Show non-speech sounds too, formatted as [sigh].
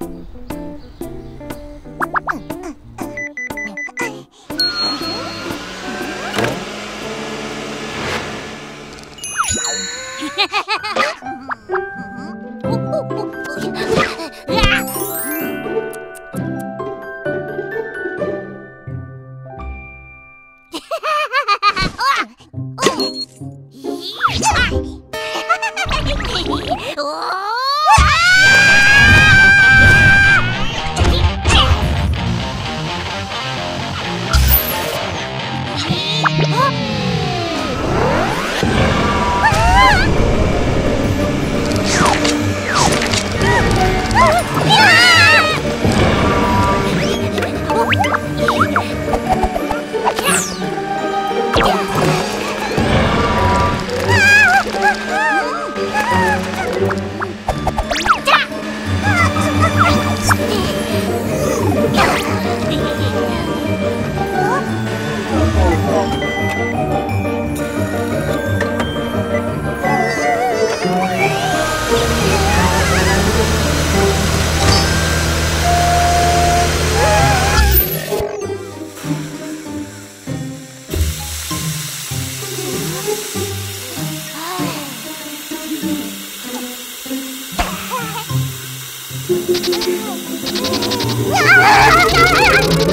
[laughs] おお。や Ah!